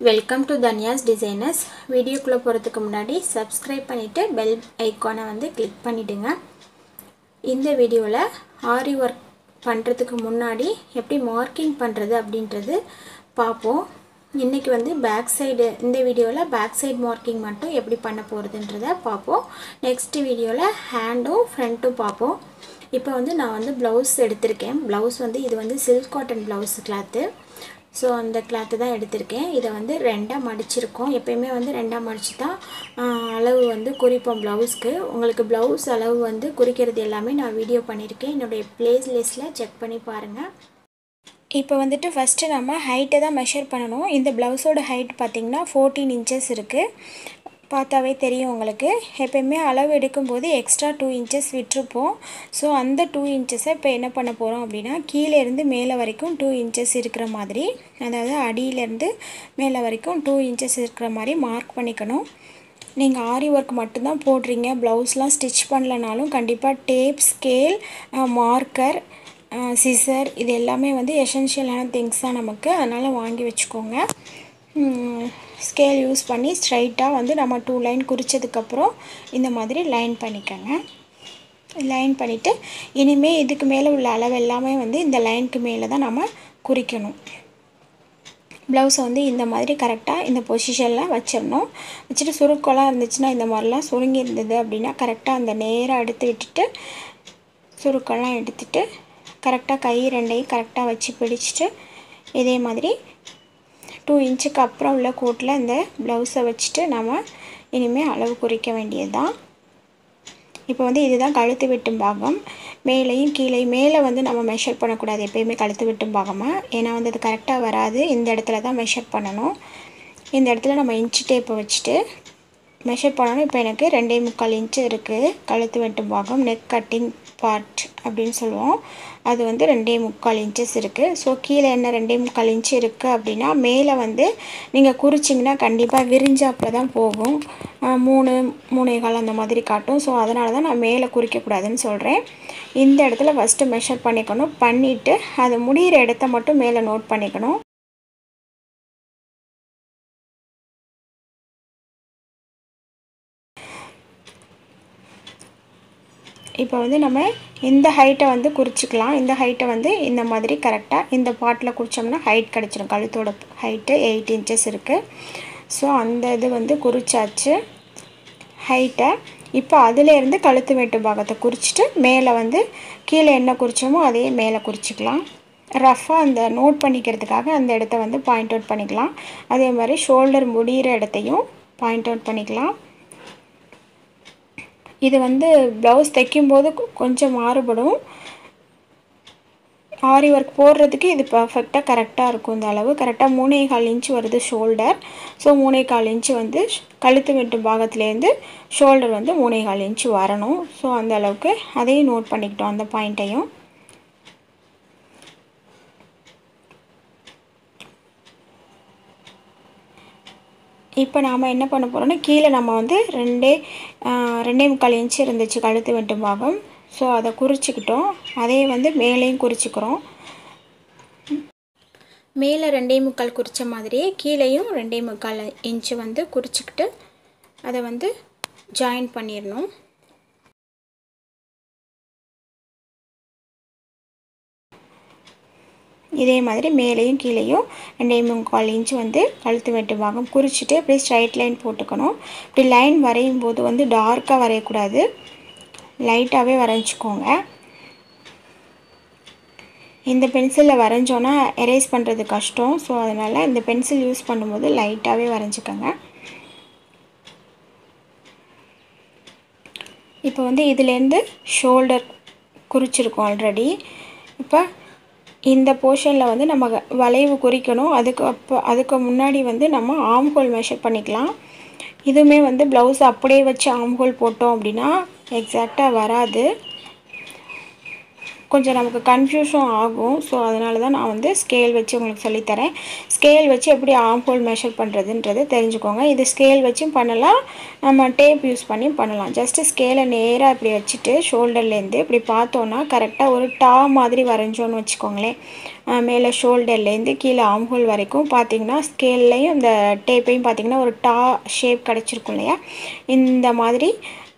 Welcome to தன்யாஸ் designers வீடியோக்குள்ளே போகிறதுக்கு முன்னாடி சப்ஸ்கிரைப் பண்ணிவிட்டு பெல் ஐக்கானை வந்து கிளிக் பண்ணிவிடுங்க இந்த வீடியோவில் ஆரி ஒர்க் பண்ணுறதுக்கு முன்னாடி எப்படி மார்க்கிங் பண்ணுறது அப்படின்றது பார்ப்போம். இன்றைக்கி வந்து பேக் சைடு இந்த வீடியோவில் பேக் சைடு மார்க்கிங் மட்டும் எப்படி பண்ண போகிறதுன்றத பார்ப்போம். நெக்ஸ்ட் வீடியோவில் ஹேண்டும் ஃப்ரண்ட்டும் பார்ப்போம். இப்போ வந்து நான் வந்து ப்ளவுஸ் எடுத்திருக்கேன். ப்ளவுஸ் வந்து இது வந்து silk cotton blouse cloth so அந்த கிளாத்து தான் எடுத்திருக்கேன். இதை வந்து ரெண்டாக மடிச்சிருக்கோம். எப்பயுமே வந்து ரெண்டாக மடித்து தான் அளவு வந்து குறிப்போம் ப்ளவுஸ்க்கு உங்களுக்கு ப்ளவுஸ் அளவு வந்து குறிக்கிறது எல்லாமே நான் வீடியோ பண்ணியிருக்கேன். என்னுடைய ப்ளேஸ் லிஸ்ட்டில் செக் பண்ணி பாருங்கள் இப்போ வந்துட்டு ஃபஸ்ட்டு நம்ம ஹைட்டை தான் மெஷர் பண்ணணும். இந்த ப்ளவுஸோட ஹைட் பார்த்திங்கன்னா ஃபோர்டீன் இன்ச்சஸ் இருக்குது பார்த்தாவே தெரியும் உங்களுக்கு. எப்போயுமே அளவு எடுக்கும்போது எக்ஸ்ட்ரா டூ இன்ச்சஸ் விட்டுருப்போம். ஸோ அந்த டூ இன்ச்சஸை இப்போ என்ன பண்ண போகிறோம் அப்படின்னா கீழேருந்து மேலே வரைக்கும் டூ இன்ச்சஸ் இருக்கிற மாதிரி அதாவது அடியிலேருந்து மேலே வரைக்கும் டூ இன்ச்சஸ் இருக்கிற மாதிரி மார்க் பண்ணிக்கணும். நீங்கள் ஆரி ஒர்க் மட்டும்தான் போடுறீங்க. ப்ளவுஸ்லாம் ஸ்டிச் பண்ணலனாலும் கண்டிப்பாக டேப் ஸ்கேல் மார்க்கர் சிசர் இது எல்லாமே வந்து எசென்ஷியலான திங்ஸ் தான் நமக்கு. அதனால் வாங்கி வச்சுக்கோங்க. ஸ்கேல் யூஸ் பண்ணி ஸ்ட்ரைட்டாக வந்து நம்ம டூ லைன் குறித்ததுக்கப்புறம் இந்த மாதிரி லைன் பண்ணிக்கோங்க. லைன் பண்ணிவிட்டு இனிமேல் இதுக்கு மேலே உள்ள அளவு எல்லாமே வந்து இந்த லைனுக்கு மேலே தான் நம்ம குறிக்கணும். ப்ளவுஸை வந்து இந்த மாதிரி கரெக்டாக இந்த பொசிஷனில் வச்சிடணும். வச்சுட்டு சுருக்கெல்லாம் இருந்துச்சுன்னா இந்த மாதிரிலாம் சுருங்கி இருந்தது அப்படின்னா கரெக்டாக அந்த நேராக எடுத்து விட்டுட்டு சுருக்கெல்லாம் எடுத்துட்டு கரெக்டாக கை ரெண்டையும் கரெக்டாக வச்சு பிடிச்சிட்டு இதே மாதிரி டூ இன்ச்சுக்கு அப்புறம் உள்ள கோட்டில் இந்த ப்ளவுஸை வச்சுட்டு நம்ம இனிமேல் அளவு குறிக்க வேண்டியது தான் இப்போ வந்து இதுதான் கழுத்து வெட்டும் பாகம். மேலேயும் கீழே மேலே வந்து நம்ம மெஷர் பண்ணக்கூடாது எப்போயுமே கழுத்து வெட்டும் பாகமாக ஏன்னா வந்து அது கரெக்டாக வராது. இந்த இடத்துல தான் மெஷர் பண்ணணும். இந்த இடத்துல நம்ம இன்ச்சு டேப்பை வச்சுட்டு மெஷர் பண்ணணும். இப்போ எனக்கு ரெண்டே முக்கால் இன்ச்சு இருக்குது கழுத்து வெட்டும் பாகம் நெக் கட்டிங் பார்ட் அப்படின்னு சொல்லுவோம். அது வந்து ரெண்டே முக்கால் இன்ச்சஸ் இருக்குது ஸோ கீழே என்ன ரெண்டே முக்கால் இன்ச்சு இருக்குது அப்படின்னா மேலே வந்து நீங்கள் குறிச்சிங்கன்னா கண்டிப்பாக விரிஞ்சாப்பில் தான் போகும் மூணு மூணே கால் அந்த மாதிரி காட்டும். ஸோ அதனால தான் நான் மேலே குறிக்கக்கூடாதுன்னு சொல்கிறேன் இந்த இடத்துல ஃபஸ்ட்டு மெஷர் பண்ணிக்கணும். பண்ணிவிட்டு அது முடிகிற இடத்த மட்டும் மேலே நோட் பண்ணிக்கணும். இப்போ வந்து நம்ம இந்த ஹைட்டை வந்து குறிச்சிக்கலாம். இந்த ஹைட்டை வந்து இந்த மாதிரி கரெக்டாக இந்த பாட்டில் குறித்தோம்னா ஹைட் கிடச்சிரும். கழுத்தோட ஹைட்டு எயிட் இன்ச்சஸ் இருக்குது ஸோ அந்த இது வந்து குறிச்சாச்சு. ஹைட்டை இப்போ அதிலேருந்து கழுத்து வெட்டு பாகத்தை குறிச்சிட்டு மேலே வந்து கீழே என்ன குறித்தோமோ அதே மேலே குறிச்சிக்கலாம். ரஃப்பாக அந்த நோட் பண்ணிக்கிறதுக்காக அந்த இடத்த வந்து பாயிண்ட் அவுட் பண்ணிக்கலாம். அதே மாதிரி ஷோல்டர் முடிகிற இடத்தையும் பாயிண்ட் அவுட் பண்ணிக்கலாம். இது வந்து ப்ளவுஸ் தைக்கும்போது கொஞ்சம் மாறுபடும். ஆரி ஒர்க் போடுறதுக்கு இது பர்ஃபெக்டாக கரெக்டாக இருக்கும் இந்த அளவு. கரெக்டாக மூணே கால் இன்ச்சு வருது ஷோல்டர் ஸோ மூணே கால் இன்ச்சு வந்து கழுத்து வெட்டும் பாகத்துலேருந்து ஷோல்டர் வந்து மூணே கால் இன்ச்சு வரணும். ஸோ அந்த அளவுக்கு அதையும் நோட் பண்ணிக்கிட்டோம் அந்த பாயிண்ட்டையும் இப்போ நாம் என்ன பண்ண போகிறோம்னா கீழே நம்ம வந்து ரெண்டே ரெண்டே முக்கால் இன்ச்சு இருந்துச்சு கழுத்து வெட்டும் பாகம். ஸோ அதை குறிச்சிக்கிட்டோம். அதே வந்து மேலேயும் குறிச்சிக்கிறோம். மேலே ரெண்டே முக்கால் குறித்த மாதிரியே கீழேயும் ரெண்டே முக்கால் இன்ச்சு வந்து குறிச்சிக்கிட்டு அதை வந்து ஜாயின் பண்ணிடணும். இதே மாதிரி மேலேயும் கீழேயும் ரெண்டே முக்கால் இன்ச்சு வந்து கழுத்து வெட்டு பாகம் குறிச்சிட்டு அப்படியே ஸ்ட்ரைட் லைன் போட்டுக்கணும். இப்படி லைன் வரையும் போது வந்து டார்க்காக வரையக்கூடாது. லைட்டாகவே வரைஞ்சிக்கோங்க. இந்த பென்சிலில் வரைஞ்சோன்னா எரேஸ் பண்ணுறது கஷ்டம். ஸோ அதனால் இந்த பென்சில் யூஸ் பண்ணும்போது லைட்டாகவே வரைஞ்சிக்கோங்க. இப்போ வந்து இதுலேருந்து ஷோல்டர் குறிச்சிருக்கோம் ஆல்ரெடி இப்போ இந்த போர்ஷனில் வந்து நம்ம வளைவு குறிக்கணும். அதுக்கு அப்போ அதுக்கு முன்னாடி வந்து நம்ம ஆம்ஹோல் மெஷர் பண்ணிக்கலாம். இதுவுமே வந்து ப்ளவுஸ் அப்படியே வச்சு ஆம்ஹோல் போட்டோம் அப்படின்னா எக்ஸாக்டாக வராது. கொஞ்சம் நமக்கு கன்ஃபியூஷும் ஆகும். ஸோ அதனால தான் நான் வந்து ஸ்கேல் வச்சு உங்களுக்கு சொல்லித்தரேன். ஸ்கேல் வச்சு எப்படி ஆம் ஹோல் மெஷர் பண்ணுறதுன்றது தெரிஞ்சுக்கோங்க. இது ஸ்கேல் வச்சும் பண்ணலாம். நம்ம டேப் யூஸ் பண்ணி பண்ணலாம். ஜஸ்ட்டு ஸ்கேலை நேராக இப்படி வச்சுட்டு ஷோல்டர்லேருந்து இப்படி பார்த்தோன்னா கரெக்டாக ஒரு டா மாதிரி வரைஞ்சோன்னு வச்சுக்கோங்களேன். மேலே ஷோல்டர்லேருந்து கீழே ஆம் ஹோல் வரைக்கும் பார்த்தீங்கன்னா ஸ்கேல்லையும் இந்த டேப்பையும் பார்த்தீங்கன்னா ஒரு டா ஷேப் கிடச்சிருக்கும் இல்லையா? இந்த மாதிரி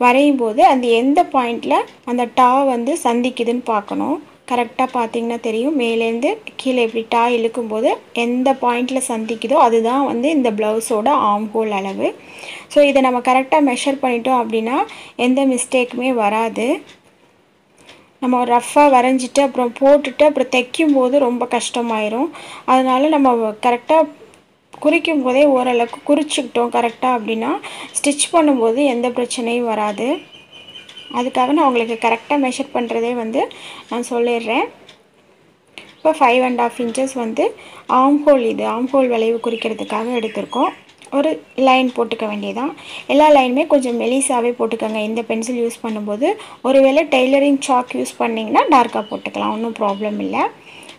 வரையும் போது அந்த எந்த பாயிண்டில் அந்த டா வந்து சந்திக்குதுன்னு பார்க்கணும். கரெக்டாக பார்த்தீங்கன்னா தெரியும். மேலேருந்து கீழே இப்படி டா இழுக்கும்போது எந்த பாயிண்டில் சந்திக்குதோ அதுதான் வந்து இந்த ப்ளவுஸோட ஆம் ஹோல் அளவு. ஸோ இதை நம்ம கரெக்டாக மெஷர் பண்ணிட்டோம் அப்படின்னா எந்த மிஸ்டேக்குமே வராது. நம்ம ரஃப்பாக வரைஞ்சிட்டு அப்புறம் போட்டுட்டு அப்புறம் தைக்கும் போது ரொம்ப கஷ்டமாயிரும். அதனால் நம்ம கரெக்டாக குறிக்கும் போதே ஓரளவுக்கு குறிச்சிக்கிட்டோம் கரெக்டாக அப்படின்னா ஸ்டிச் பண்ணும்போது எந்த பிரச்சனையும் வராது. அதுக்காக நான் உங்களுக்கு கரெக்டாக மெஷர் பண்ணுறதே வந்து நான் சொல்லிடுறேன். இப்போ ஃபைவ் அண்ட் ஆஃப் இன்ச்சஸ் வந்து ஆம் ஹோல் இது ஆம் ஹோல் விளைவு குறிக்கிறதுக்காக எடுத்திருக்கோம். ஒரு லைன் போட்டுக்க வேண்டியதான் எல்லா லைனுமே கொஞ்சம் மெலிசாகவே போட்டுக்கோங்க. இந்த பென்சில் யூஸ் பண்ணும்போது ஒருவேளை டெய்லரிங் சாக் யூஸ் பண்ணிங்கன்னா டார்க்காக போட்டுக்கலாம். ஒன்றும் ப்ராப்ளம் இல்லை.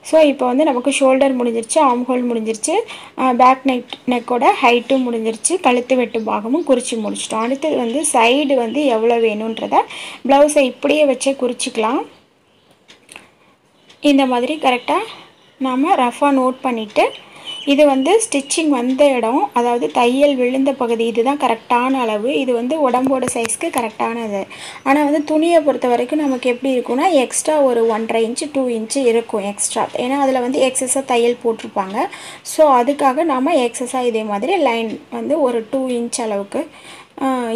ஸோ இப்போ வந்து நமக்கு ஷோல்டர் முடிஞ்சிருச்சு ஆம் ஹோல் முடிஞ்சிருச்சு பேக் நெக் நெக்கோட ஹைட்டும் முடிஞ்சிருச்சு கழுத்து வெட்டு பாகமும் குறித்து முடிச்சிட்டோம். அடுத்தது வந்து சைடு வந்து எவ்வளோ வேணுன்றத ப்ளவுஸை இப்படியே வச்சே குறிச்சிக்கலாம். இந்த மாதிரி கரெக்டாக நாம் ரஃபாக நோட் பண்ணிவிட்டு இது வந்து ஸ்டிச்சிங் வந்த இடம். அதாவது தையல் விழுந்த பகுதி இதுதான் கரெக்டான அளவு. இது வந்து உடம்போட சைஸ்க்கு கரெக்டானது ஆனால் வந்து துணியை பொறுத்த வரைக்கும் நமக்கு எப்படி இருக்கும்னா எக்ஸ்ட்ரா ஒரு ஒன்றரை இன்ச்சு டூ இன்ச்சு இருக்கும் எக்ஸ்ட்ரா ஏன்னா அதில் வந்து எக்ஸஸாக தையல் போட்டிருப்பாங்க. ஸோ அதுக்காக நாம் எக்ஸஸாக இதே மாதிரி லைன் வந்து ஒரு டூ இன்ச் அளவுக்கு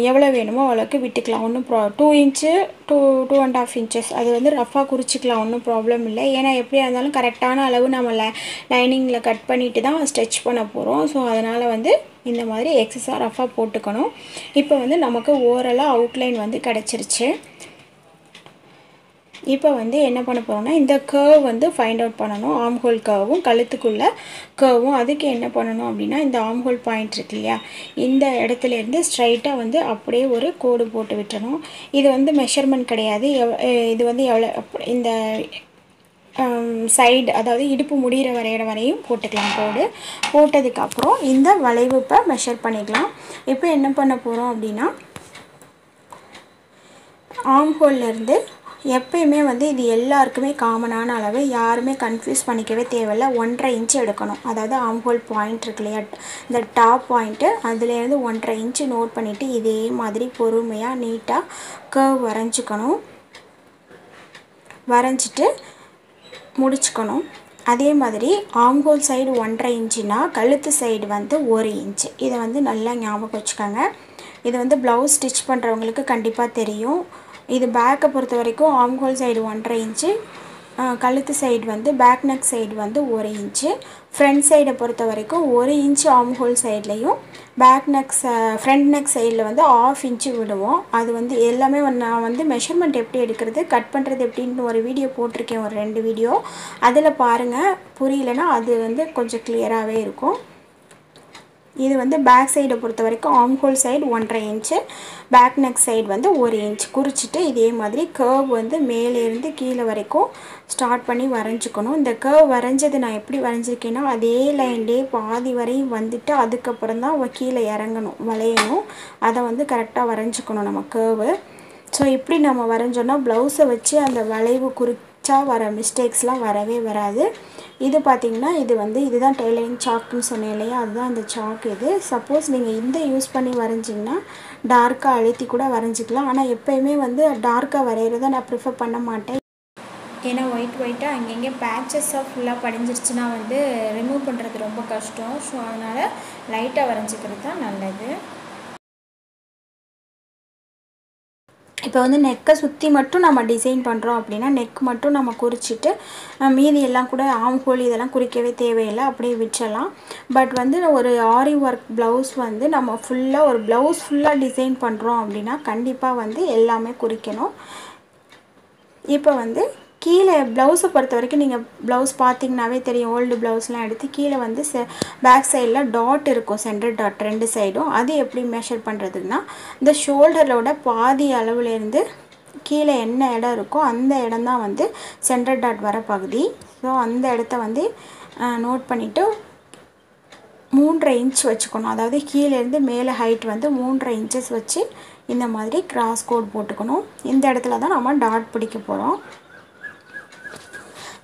எவ்வளோ வேணுமோ அவ்வளோக்கு விட்டுக்கலாம். ஒன்றும் ப்ரா two inch two two and half inches அது வந்து ரஃபாக குறிச்சிக்கலாம். ஒன்றும் ப்ராப்ளம் இல்லை. ஏன்னா எப்படியா இருந்தாலும் கரெக்டான அளவு நம்ம லை லைனிங்கில் கட் பண்ணிவிட்டு தான் ஸ்டிச் பண்ண போகிறோம் ஸோ அதனால் வந்து இந்த மாதிரி எக்ஸஸாக ரஃபாக போட்டுக்கணும். இப்போ வந்து நமக்கு ஓரலாக அவுட்லைன் வந்து கிடச்சிருச்சு. இப்போ வந்து என்ன பண்ண போகிறோம்னா இந்த கர்வ் வந்து ஃபைண்ட் அவுட் பண்ணணும். ஆம்ஹோல் கர்வும் கழுத்துக்குள்ளே கர்வும் அதுக்கு என்ன பண்ணணும் அப்படின்னா இந்த ஆம்ஹோல் பாயிண்ட் இருக்கு இல்லையா? இந்த இடத்துலேருந்து ஸ்ட்ரைட்டாக வந்து அப்படியே ஒரு கோடு போட்டு விட்டுறணும். இது வந்து மெஷர்மெண்ட் கிடையாது. எவ் இது வந்து எவ்வளோ இந்த um, சைடு அதாவது இடுப்பு முடிகிற வரையிற வரையும் போட்டுக்கலாம் கோடு. போட்டதுக்கப்புறம் இந்த வளைவு இப்போ மெஷர் பண்ணிக்கலாம். இப்போ என்ன பண்ண போகிறோம் அப்படின்னா ஆம்ஹோல்லேருந்து எப்பயுமே வந்து இது எல்லாருக்குமே காமனான அளவு. யாருமே கன்ஃபியூஸ் பண்ணிக்கவே தேவையில்ல. ஒன்றரை இன்ச்சு எடுக்கணும். அதாவது ஆம்ஹோல் பாயிண்ட் இருக்கு இல்லையா? இந்த டாப் பாயிண்ட்டு அதுலேருந்து ஒன்றரை இன்ச்சு நோட் பண்ணிவிட்டு இதே மாதிரி பொறுமையாக நீட்டாக கர்வ் வரைஞ்சிக்கணும். வரைஞ்சிட்டு முடிச்சுக்கணும். அதே மாதிரி ஆங்கோல் சைடு ஒன்றரை இன்ச்சுனா கழுத்து சைடு வந்து ஒரு இன்ச்சு இதை வந்து நல்லா ஞாபகம் வச்சுக்கோங்க. இது வந்து ப்ளவுஸ் ஸ்டிச் பண்ணுறவங்களுக்கு கண்டிப்பாக தெரியும். இது பேக்கை பொறுத்த வரைக்கும் ஆம்ஹோல் சைடு ஒன்றரை இன்ச்சு கழுத்து சைடு வந்து பேக் நெக் சைடு வந்து ஒரு இன்ச்சு ஃப்ரண்ட் சைடை பொறுத்த வரைக்கும் ஒரு இன்ச்சு ஆம்ஹோல் சைட்லேயும் பேக் நெக் ஃப்ரண்ட் நெக் சைடில் வந்து ஆஃப் இன்ச்சு விடுவோம். அது வந்து எல்லாமே நான் வந்து மெஷர்மெண்ட் எப்படி எடுக்கிறது கட் பண்ணுறது எப்படின்னு ஒரு வீடியோ போட்டிருக்கேன் ஒரு ரெண்டு வீடியோ அதில் பாருங்கள் புரியலன்னா அது வந்து கொஞ்சம் கிளியராகவே இருக்கும். இது வந்து பேக் சைடை பொறுத்த வரைக்கும் ஆம்ஹோல் சைடு ஒன்றரை இன்ச்சு பேக் நெக் சைடு வந்து ஒரு இன்ச் குறிச்சிட்டு இதே மாதிரி கர்வ் வந்து மேலேருந்து கீழே வரைக்கும் ஸ்டார்ட் பண்ணி வரைஞ்சிக்கணும். இந்த கர்வ் வரைஞ்சது நான் எப்படி வரைஞ்சிருக்கேன்னா அதே லைன்லேயே பாதி வரையும் வந்துட்டு அதுக்கப்புறம் தான் கீழே இறங்கணும் வளையணும். அதை வந்து கரெக்டாக வரைஞ்சிக்கணும் நம்ம கர்வு ஸோ இப்படி நம்ம வரைஞ்சோன்னா ப்ளவுஸை வச்சு அந்த வளைவு குறிச்சா வர மிஸ்டேக்ஸ்லாம் வரவே வராது. இது பார்த்திங்கன்னா இது வந்து இதுதான் டெய்லரிங் சாக்குன்னு சொன்னேன் இல்லையா? அதுதான் அந்த சாக் இது. சப்போஸ் நீங்கள் இந்த யூஸ் பண்ணி வரைஞ்சிங்கன்னா டார்க்காக அழுத்தி கூட வரைஞ்சிக்கலாம். ஆனால் எப்போயுமே வந்து டார்க்காக வரைகிறத நான் ப்ரிஃபர் பண்ண மாட்டேன். ஏன்னா ஒயிட் ஒயிட்டாக அங்கங்கே பேச்சஸாக ஃபுல்லாக படிஞ்சிருச்சுன்னா வந்து ரிமூவ் பண்ணுறது ரொம்ப கஷ்டம். ஸோ அதனால் லைட்டாக வரைஞ்சிக்கிறது தான் நல்லது. இப்போ வந்து நெக்கை சுற்றி மட்டும் நம்ம டிசைன் பண்ணுறோம் அப்படின்னா நெக் மட்டும் நம்ம குறிச்சிட்டு மீதி எல்லாம் கூட ஆம் கோழி இதெல்லாம் குறிக்கவே தேவையில்லை. அப்படியே விட்டுறலாம். பட் வந்து ஒரு ஆரி ஒர்க் ப்ளவுஸ் வந்து நம்ம ஃபுல்லாக ஒரு ப்ளவுஸ் ஃபுல்லாக டிசைன் பண்ணுறோம் அப்படின்னா கண்டிப்பாக வந்து எல்லாமே குறிக்கணும். இப்போ வந்து கீழே ப்ளவுஸை பொறுத்த வரைக்கும் நீங்கள் ப்ளவுஸ் பார்த்தீங்கன்னாவே தெரியும். ஓல்டு ப்ளவுஸ்லாம் எடுத்து கீழே வந்து செ பேக் சைடில் டாட் இருக்கும் சென்டர் டாட் ரெண்டு சைடும் அது எப்படி மெஷர் பண்ணுறதுன்னா இந்த ஷோல்டரோட பாதி அளவுலேருந்து கீழே என்ன இடம் இருக்கோ அந்த இடம்தான் வந்து சென்டர் டாட் வர பகுதி. ஸோ அந்த இடத்த வந்து நோட் பண்ணிவிட்டு மூன்றரை இன்ச் வச்சுக்கணும். அதாவது கீழேருந்து மேலே ஹைட் வந்து மூன்றரை இன்ச்சஸ் வச்சு இந்த மாதிரி கிராஸ் கோட் போட்டுக்கணும். இந்த இடத்துல தான் நம்ம டாட் பிடிக்க போகிறோம்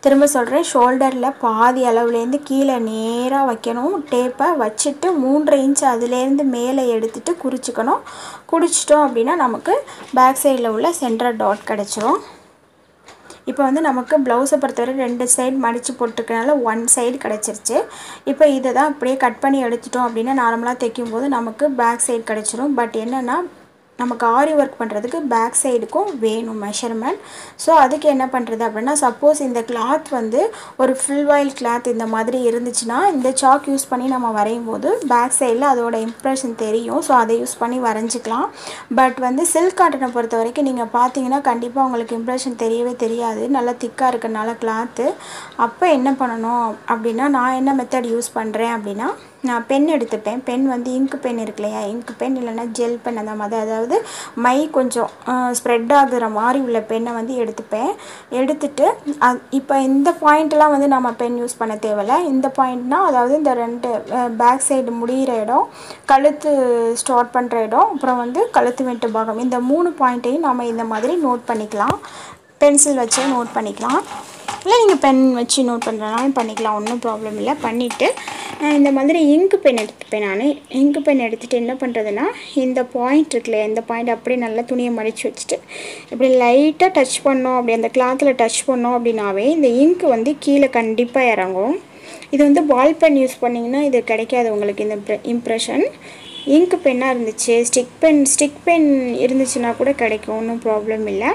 திரும்ப சொல்கிறேன் ஷோல்டரில் பாதி அளவுலேருந்து கீழே நேராக வைக்கணும். டேப்பை வச்சுட்டு மூன்றரை இன்ச் அதுலேருந்து மேலே எடுத்துகிட்டு குறிச்சிக்கணும். குடிச்சிட்டோம் அப்படின்னா நமக்கு பேக் சைடில் உள்ள சென்டர் டாட் கிடச்சிரும். இப்போ வந்து நமக்கு ப்ளவுஸை பொறுத்தவரை ரெண்டு சைடு மடித்து போட்டுருக்கனால ஒன் சைடு கிடச்சிருச்சு. இப்போ இதை தான் அப்படியே கட் பண்ணி எடுத்துட்டோம் அப்படின்னா நார்மலாக தைக்கும் போது நமக்கு பேக் சைடு கிடச்சிரும். பட் என்னென்னா நமக்கு ஆரி ஒர்க் பண்ணுறதுக்கு பேக் சைடுக்கும் வேணும் மெஷர்மெண்ட் ஸோ அதுக்கு என்ன பண்ணுறது அப்படின்னா சப்போஸ் இந்த கிளாத் வந்து ஒரு ஃபுல் வாயில் கிளாத் இந்த மாதிரி இருந்துச்சுன்னா இந்த சாக் யூஸ் பண்ணி நம்ம வரையும் போது பேக் சைடில் அதோட இம்ப்ரெஷன் தெரியும். ஸோ அதை யூஸ் பண்ணி வரைஞ்சிக்கலாம். பட் வந்து சில்க் காட்டனை பொறுத்த வரைக்கும் நீங்கள் பார்த்தீங்கன்னா கண்டிப்பாக உங்களுக்கு இம்ப்ரெஷன் தெரியவே தெரியாது. நல்லா திக்காக இருக்கனால கிளாத்து அப்போ என்ன பண்ணணும் அப்படின்னா நான் என்ன மெத்தட் யூஸ் பண்ணுறேன் அப்படின்னா நான் பென் எடுத்துப்பேன். பென் வந்து இங்கு பென் இருக்கு இல்லையா இங்கு பென் இல்லைன்னா ஜெல் பென் அந்த மாதிரி அதாவது மை கொஞ்சம் ஸ்ப்ரெட் ஆகுற மாதிரி உள்ள பென்னை வந்து எடுத்துப்பேன். எடுத்துட்டு அது இப்போ இந்த பாயிண்ட்லாம் வந்து நம்ம பென் யூஸ் பண்ண தேவையில்ல. இந்த பாயிண்ட்னா அதாவது இந்த ரெண்டு பேக் சைடு முடிகிற இடம் கழுத்து ஸ்டார்ட் பண்ணுற இடம் அப்புறம் வந்து கழுத்து வெட்டு பாகம். இந்த மூணு பாயிண்ட்டையும் நம்ம இந்த மாதிரி நோட் பண்ணிக்கலாம். பென்சில் வச்சே நோட் பண்ணிக்கலாம். இல்லை நீங்கள் பென் வச்சு நோட் பண்ணுறனாலும் பண்ணிக்கலாம். ஒன்றும் ப்ராப்ளம் இல்லை. பண்ணிவிட்டு இந்த மாதிரி இங்கு பென் எடுத்துப்பேன் நான். இங்கு பென் எடுத்துகிட்டு என்ன பண்ணுறதுன்னா இந்த பாயிண்ட் இருக்குல்ல இந்த பாயிண்ட் அப்படியே நல்லா துணியை மடித்து வச்சுட்டு இப்படி லைட்டாக டச் பண்ணோம் அப்படி அந்த கிளாத்தில் டச் பண்ணோம் அப்படின்னாவே இந்த இங்கு வந்து கீழே கண்டிப்பாக இறங்கும். இது வந்து பால் பென் யூஸ் பண்ணிங்கன்னா இது கிடைக்காது உங்களுக்கு இந்த இம்ப்ரெஷன் இங்க் பென்னாக இருந்துச்சு. ஸ்டிக் பென் ஸ்டிக் பென் இருந்துச்சுன்னா கூட கிடைக்கும். ஒன்றும் ப்ராப்ளம் இல்லை.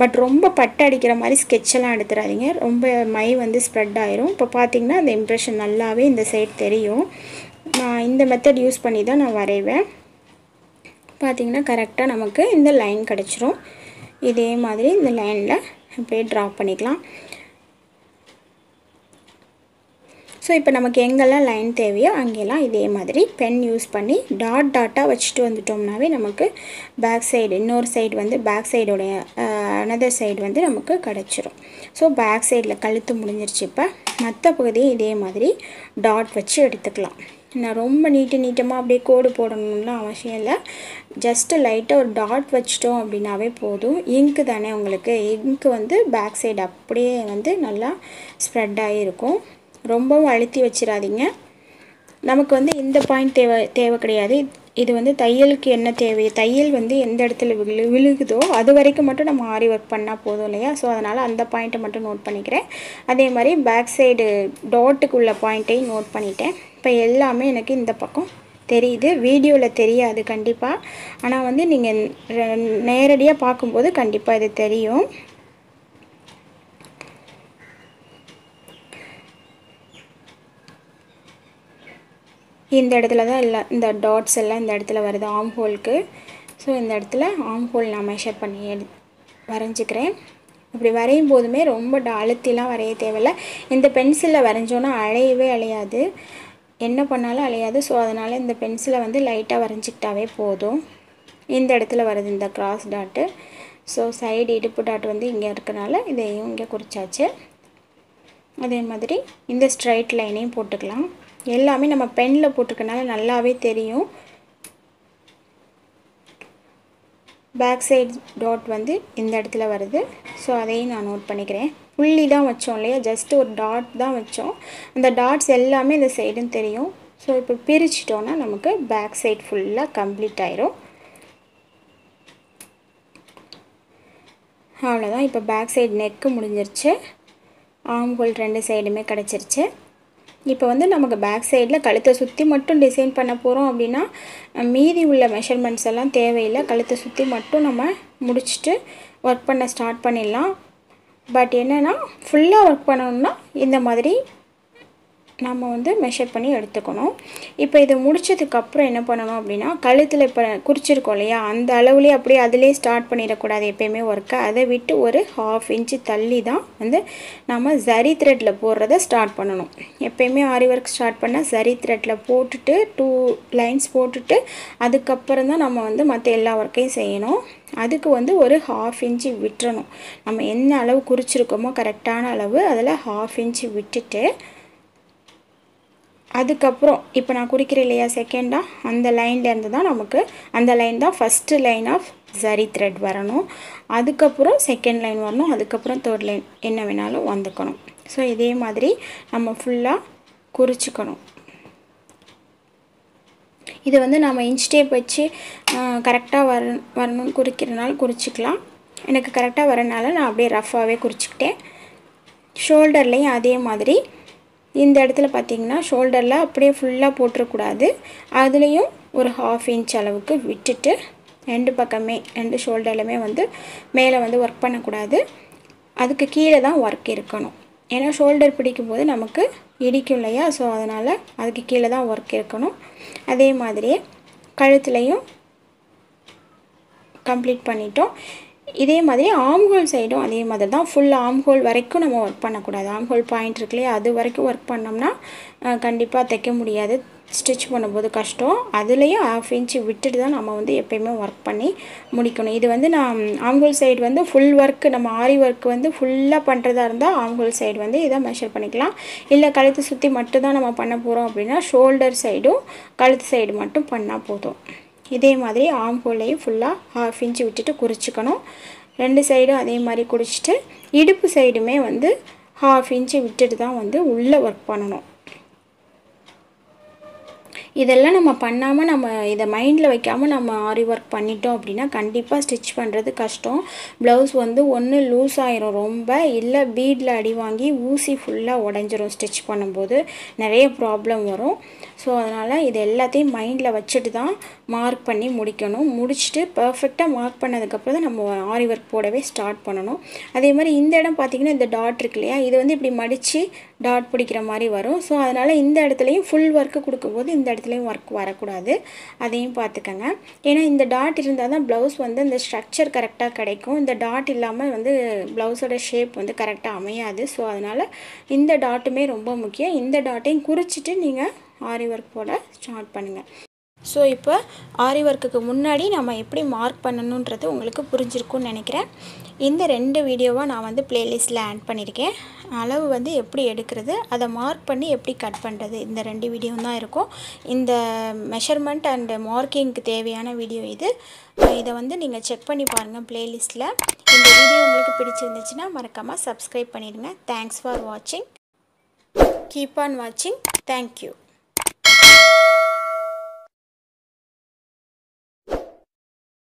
பட் ரொம்ப பட்டு அடிக்கிற மாதிரி ஸ்கெட்செல்லாம் எடுத்துடாதீங்க ரொம்ப மை வந்து ஸ்ப்ரெட் ஆயிரும். இப்போ பார்த்தீங்கன்னா அந்த இம்ப்ரெஷன் நல்லாவே இந்த சைட் தெரியும். நான் இந்த மெத்தட் யூஸ் பண்ணி தான் நான் வரைவேன். பார்த்தீங்கன்னா கரெக்டாக நமக்கு இந்த லைன் கிடச்சிரும். இதே மாதிரி இந்த லைனில் அப்படியே ட்ரா பண்ணிக்கலாம். ஸோ இப்போ நமக்கு எங்கெல்லாம் லைன் தேவையோ அங்கெல்லாம் இதே மாதிரி பென் யூஸ் பண்ணி டாட் டாட்டாக வச்சுட்டு வந்துட்டோம்னாவே நமக்கு பேக் சைடு இன்னொரு சைடு வந்து பேக் சைடோடைய அனதர் சைடு வந்து நமக்கு கிடச்சிரும். ஸோ பேக் சைடில் கழுத்து முடிஞ்சிருச்சு இப்போ. மற்ற பகுதியும் இதே மாதிரி டாட் வச்சு எடுத்துக்கலாம். நான் ரொம்ப நீட்டு நீட்டமாக அப்படியே கோடு போடணும்னு அவசியம் இல்லை. ஜஸ்ட்டு லைட்டாக ஒரு டாட் வச்சிட்டோம் அப்படின்னாவே போதும். இங்கு தானே உங்களுக்கு. இங்க்கு வந்து பேக் சைடு அப்படியே வந்து நல்லா ஸ்ப்ரெட் ஆகிருக்கும் ரொம்பவும் அழுத்தி வச்சிடாதீங்க நமக்கு வந்து இந்த பாயிண்ட் தேவை தேவை கிடையாது. இது வந்து தையலுக்கு என்ன தேவை தையல் வந்து எந்த இடத்துல விழு விழுகுதோ அது வரைக்கும் மட்டும் நம்ம ஆரி ஒர்க் பண்ணால் போதும் இல்லையா? ஸோ அதனால் அந்த பாயிண்ட்டை மட்டும் நோட் பண்ணிக்கிறேன். அதே மாதிரி பேக் சைடு டாட்டுக்கு உள்ள பாயிண்ட்டையும் நோட் பண்ணிட்டேன். இப்போ எல்லாமே எனக்கு இந்த பக்கம் தெரியுது. வீடியோவில் தெரியாது கண்டிப்பாக ஆனால் வந்து நீங்கள் நேரடியாக பார்க்கும்போது கண்டிப்பாக இது தெரியும். இந்த இடத்துல தான் இல்லை இந்த டாட்ஸ் எல்லாம் இந்த இடத்துல வருது ஆம் ஹோலுக்கு ஸோ இந்த இடத்துல ஆம் ஹோல் நான் மெஷர் பண்ணி எடு வரைஞ்சிக்கிறேன். இப்படி வரையும் போதுமே ரொம்ப ட- அழுத்திலாம் வரைய தேவையில்ல. இந்த பென்சிலில் வரைஞ்சோன்னா அழையவே அழையாது என்ன பண்ணாலும் அழையாது ஸோ அதனால் இந்த பென்சிலை வந்து லைட்டாக வரைஞ்சிக்கிட்டாவே போதும். இந்த இடத்துல வருது இந்த கிராஸ் டாட்டு ஸோ சைடு இடுப்பு டாட் வந்து இங்கே இருக்கனால இதையும் இங்கே குறிச்சாச்சு. அதே மாதிரி இந்த ஸ்ட்ரைட் லைனையும் போட்டுக்கலாம். எல்லாமே நம்ம பெனில் போட்டிருக்கனால நல்லாவே தெரியும். பேக் சைடு டாட் வந்து இந்த இடத்துல வருது. ஸோ அதையும் நான் நோட் பண்ணிக்கிறேன். புள்ளி தான் வச்சோம் இல்லையா? ஜஸ்ட் ஒரு டாட் தான் வச்சோம். அந்த டாட்ஸ் எல்லாமே இந்த சைடும் தெரியும். ஸோ இப்போ பிரிச்சிட்டோன்னா நமக்கு பேக் சைட் ஃபுல்லாக கம்ப்ளீட் ஆயிரும். அவ்வளோதான் இப்போ பேக் சைடு நெக்கு முடிஞ்சிருச்சு. ஆம்கோல் ரெண்டு சைடுமே கிடச்சிருச்சு. இப்போ வந்து நமக்கு பேக் சைடில் கழுத்தை சுற்றி மட்டும் டிசைன் பண்ண போகிறோம் அப்படின்னா மீதி உள்ள மெஷர்மெண்ட்ஸ் எல்லாம் தேவையில்லை. கழுத்தை சுற்றி மட்டும் நம்ம முடிச்சுட்டு ஒர்க் பண்ண ஸ்டார்ட் பண்ணிடலாம். பட் என்னென்னா ஃபுல்லாக ஒர்க் பண்ணணும்னா இந்த மாதிரி நம்ம வந்து மெஷர் பண்ணி எடுத்துக்கணும். இப்போ இதை முடித்ததுக்கப்புறம் என்ன பண்ணணும் அப்படின்னா கழுத்தில் இப்போ குறிச்சிருக்கோம் இல்லையா? அந்த அளவுலேயே அப்படியே அதிலே ஸ்டார்ட் பண்ணிடக்கூடாது எப்பயுமே ஒர்க்கை அதை விட்டு ஒரு ஹாஃப் இன்ச்சு தள்ளி தான் வந்து நம்ம ஜரி த்ரெட்டில் போடுறத ஸ்டார்ட் பண்ணணும். எப்பயுமே ஆரி ஒர்க் ஸ்டார்ட் பண்ணால் ஜரி த்ரெட்டில் போட்டுட்டு டூ லைன்ஸ் போட்டுட்டு அதுக்கப்புறம் தான் நம்ம வந்து மற்ற எல்லா ஒர்க்கையும் செய்யணும். அதுக்கு வந்து ஒரு ஹாஃப் இன்ச்சு விட்டுறணும். நம்ம என்ன அளவு குறிச்சிருக்கோமோ கரெக்டான அளவு அதில் ஹாஃப் இன்ச்சு விட்டுட்டு அதுக்கப்புறம் இப்போ நான் குறிக்கிறேன் இல்லையா செகண்டாக அந்த லைன்லேருந்து தான் நமக்கு அந்த லைன் தான் first line of zari thread வரணும். அதுக்கப்புறம் செகண்ட் லைன் வரணும் அதுக்கப்புறம் தேர்ட் லைன் என்ன வேணாலும் வந்துக்கணும். ஸோ இதே மாதிரி நம்ம ஃபுல்லாக குறிச்சிக்கணும். இது வந்து நம்ம இன்ச் டேப் வச்சு கரெக்டாக வர வரணும்னு குறிக்கிறனால குறிச்சிக்கலாம். எனக்கு கரெக்டாக வரனால நான் அப்படியே ரஃபாகவே குறிச்சிக்கிட்டேன். ஷோல்டர்லேயும் அதே மாதிரி இந்த இடத்துல பார்த்திங்கன்னா ஷோல்டரில் அப்படியே ஃபுல்லாக போட்டுறக்கூடாது. அதுலேயும் ஒரு ஹாஃப் இன்ச் அளவுக்கு விட்டுட்டு ரெண்டு பக்கமே ரெண்டு ஷோல்டர்லையுமே வந்து மேலே வந்து ஒர்க் பண்ணக்கூடாது. அதுக்கு கீழே தான் ஒர்க் இருக்கணும். ஏன்னா ஷோல்டர் பிடிக்கும் போது நமக்கு இடிக்கும் இல்லையா? ஸோ அதனால் அதுக்கு கீழே தான் ஒர்க் இருக்கணும். அதே மாதிரியே கழுத்துலையும் கம்ப்ளீட் பண்ணிட்டோம். இதே மாதிரி ஆம்ஹோல் சைடும் அதே மாதிரி தான் ஃபுல் ஆம்ஹோல் வரைக்கும் நம்ம ஒர்க் பண்ணக்கூடாது. ஆம்ஹோல் பாயிண்ட் இருக்குல்லையே அது வரைக்கும் ஒர்க் பண்ணோம்னா கண்டிப்பாக தைக்க முடியாது. ஸ்டிச் பண்ணும்போது கஷ்டம். அதுலேயும் ஹாஃப் இன்ச்சு விட்டுட்டு தான் நம்ம வந்து எப்பயுமே ஒர்க் பண்ணி முடிக்கணும். இது வந்து நான் ஆம்ஹோல் சைடு வந்து ஃபுல் ஒர்க் நம்ம ஆரி ஒர்க் வந்து ஃபுல்லாக பண்ணுறதா இருந்தால் ஆம்ஹோல் சைடு வந்து இதை மெஷர் பண்ணிக்கலாம். இல்லை கழுத்து சுற்றி மட்டும் தான் நம்ம பண்ண போகிறோம் அப்படின்னா ஷோல்டர் சைடும் கழுத்து சைடு மட்டும் பண்ணால் போதும். இதே மாதிரி ஆம் ஹோல்லையும் ஃபுல்லாக ஹாஃப் இன்ச்சு விட்டுட்டு குறிச்சிக்கணும். ரெண்டு சைடும் அதே மாதிரி குறிச்சிட்டு இடுப்பு சைடுமே வந்து ஹாஃப் இன்ச்சு விட்டுட்டு தான் வந்து உள்ளே ஒர்க் பண்ணணும். இதெல்லாம் நம்ம பண்ணாமல் நம்ம இதை மைண்டில் வைக்காமல் நம்ம ஆரி ஒர்க் பண்ணிட்டோம் அப்படின்னா கண்டிப்பாக ஸ்டிச் பண்ணுறது கஷ்டம். ப்ளவுஸ் வந்து ஒன்று லூஸ் ஆயிரும் ரொம்ப. இல்லை பீடில் அடி வாங்கி ஊசி ஃபுல்லாக உடஞ்சிரும் ஸ்டிச் பண்ணும்போது. நிறைய ப்ராப்ளம் வரும். ஸோ அதனால் இது எல்லாத்தையும் மைண்டில் வச்சுட்டு தான் மார்க் பண்ணி முடிக்கணும். முடிச்சுட்டு பர்ஃபெக்டாக மார்க் பண்ணதுக்கப்புறம் தான் நம்ம ஆரி ஒர்க் போடவே ஸ்டார்ட் பண்ணணும். அதே மாதிரி இந்த இடம் பார்த்திங்கன்னா இந்த டாட் இருக்கு இல்லையா? இது வந்து இப்படி மடித்து டாட் பிடிக்கிற மாதிரி வரும். ஸோ அதனால் இந்த இடத்துலையும் ஃபுல் ஒர்க்கு கொடுக்கும்போது இந்த இடத்துலையும் ஒர்க் வரக்கூடாது. அதையும் பார்த்துக்கோங்க. ஏன்னா இந்த டாட் இருந்தால் தான் ப்ளவுஸ் வந்து இந்த ஸ்ட்ரக்சர் கரெக்டாக கிடைக்கும். இந்த டாட் இல்லாமல் வந்து ப்ளவுஸோட ஷேப் வந்து கரெக்டாக அமையாது. ஸோ அதனால் இந்த டாட்டுமே ரொம்ப முக்கியம். இந்த டாட்டையும் குறிச்சிட்டு நீங்கள் ஆரி ஒர்க் போட ஸ்டார்ட் பண்ணுங்கள் ஸோ இப்போ ஆரி ஒர்க்குக்கு முன்னாடி நம்ம எப்படி மார்க் பண்ணணுன்றது உங்களுக்கு புரிஞ்சிருக்கும்னு நினைக்கிறேன். இந்த ரெண்டு வீடியோவாக நான் வந்து ப்ளேலிஸ்ட்டில் ஆட் பண்ணியிருக்கேன் அளவு வந்து எப்படி எடுக்கிறது அதை மார்க் பண்ணி எப்படி கட் பண்ணுறது இந்த ரெண்டு வீடியோ தான் இருக்கும். இந்த மெஷர்மெண்ட் அண்ட் மார்க்கிங்க்கு தேவையான வீடியோ இது. இதை வந்து நீங்கள் செக் பண்ணி பாருங்கள் ப்ளேலிஸ்ட்டில் இந்த வீடியோ உங்களுக்கு பிடிச்சிருந்துச்சுன்னா மறக்காமல் சப்ஸ்கிரைப் பண்ணிடுங்க. தேங்க்ஸ் ஃபார் வாட்சிங் கீப் ஆன் வாட்சிங் தேங்க்யூ